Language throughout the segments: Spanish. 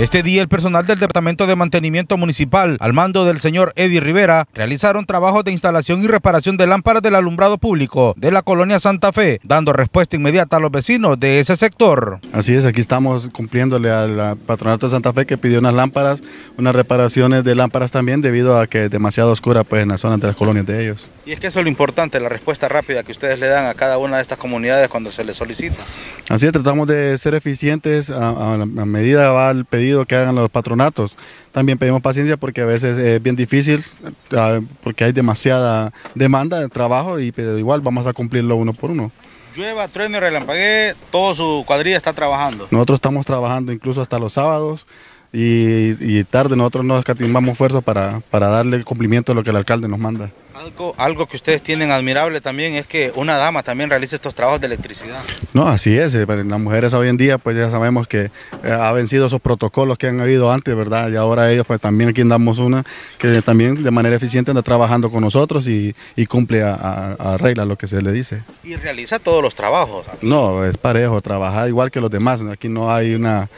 Este día el personal del Departamento de Mantenimiento Municipal, al mando del señor Eddie Rivera, realizaron trabajos de instalación y reparación de lámparas del alumbrado público de la colonia Santa Fe, dando respuesta inmediata a los vecinos de ese sector. Así es, aquí estamos cumpliéndole al patronato de Santa Fe que pidió unas lámparas, unas reparaciones de lámparas también debido a que es demasiado oscura pues, en las zonas de las colonias de ellos. Y es que eso es lo importante, la respuesta rápida que ustedes le dan a cada una de estas comunidades cuando se les solicita. Así es, tratamos de ser eficientes a, a medida va el pedido que hagan los patronatos. También pedimos paciencia porque a veces es bien difícil, ah, porque hay demasiada demanda de trabajo, y pero igual vamos a cumplirlo uno por uno. Llueva, trueno y relampaguee, todo su cuadrilla está trabajando. Nosotros estamos trabajando incluso hasta los sábados y, tarde nosotros nos escatimamos fuerzas para, para darle cumplimiento a lo que el alcalde nos manda. Algo, algo, que ustedes tienen admirable también es que una dama también realiza estos trabajos de electricidad. No, así es. Eh, las mujeres hoy en día, pues ya sabemos que eh, ha vencido esos protocolos que han habido antes, ¿verdad? Y ahora ellos, pues también aquí andamos una que también de manera eficiente anda trabajando con nosotros y, cumple a, regla lo que se le dice. ¿Y realiza todos los trabajos? No, es parejo, trabajar igual que los demás. Aquí no hay una,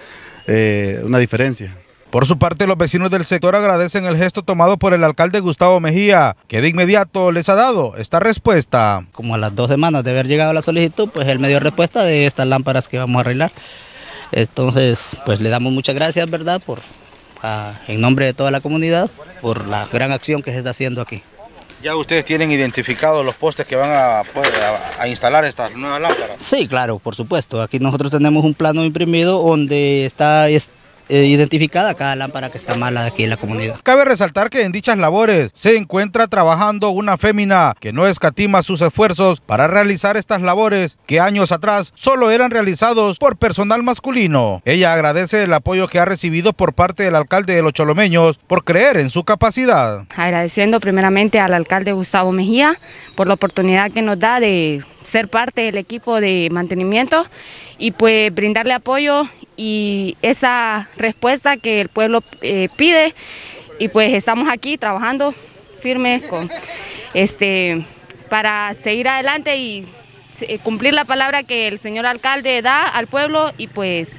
eh, una diferencia. Por su parte, los vecinos del sector agradecen el gesto tomado por el alcalde Gustavo Mejía, que de inmediato les ha dado esta respuesta. Como a las dos semanas de haber llegado la solicitud, pues él me dio respuesta de estas lámparas que vamos a arreglar. Entonces, pues le damos muchas gracias, ¿verdad?, por, en nombre de toda la comunidad, por la gran acción que se está haciendo aquí. ¿Ya ustedes tienen identificados los postes que van a, pues, a, instalar estas nuevas lámparas? Sí, claro, por supuesto. Aquí nosotros tenemos un plano imprimido donde está eh, identificada cada lámpara que está mala de aquí en la comunidad. Cabe resaltar que en dichas labores se encuentra trabajando una fémina que no escatima sus esfuerzos para realizar estas labores que años atrás solo eran realizados por personal masculino. Ella agradece el apoyo que ha recibido por parte del alcalde de Los Cholomeños por creer en su capacidad. Agradeciendo primeramente al alcalde Gustavo Mejía por la oportunidad que nos da de ser parte del equipo de mantenimiento y pues brindarle apoyo y esa respuesta que el pueblo eh, pide y pues estamos aquí trabajando firme con este para seguir adelante y cumplir la palabra que el señor alcalde da al pueblo y pues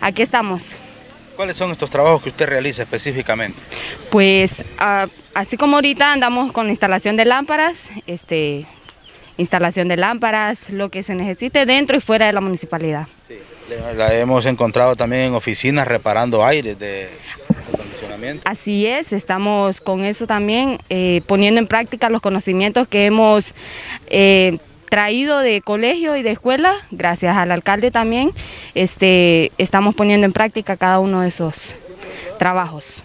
aquí estamos. ¿Cuáles son estos trabajos que usted realiza específicamente? Pues así como ahorita andamos con la instalación de lámparas, este, instalación de lámparas, lo que se necesite dentro y fuera de la municipalidad. La hemos encontrado también en oficinas reparando aires de acondicionamiento. Así es, estamos con eso también eh, poniendo en práctica los conocimientos que hemos eh, traído de colegio y de escuela, gracias al alcalde también, este, estamos poniendo en práctica cada uno de esos trabajos.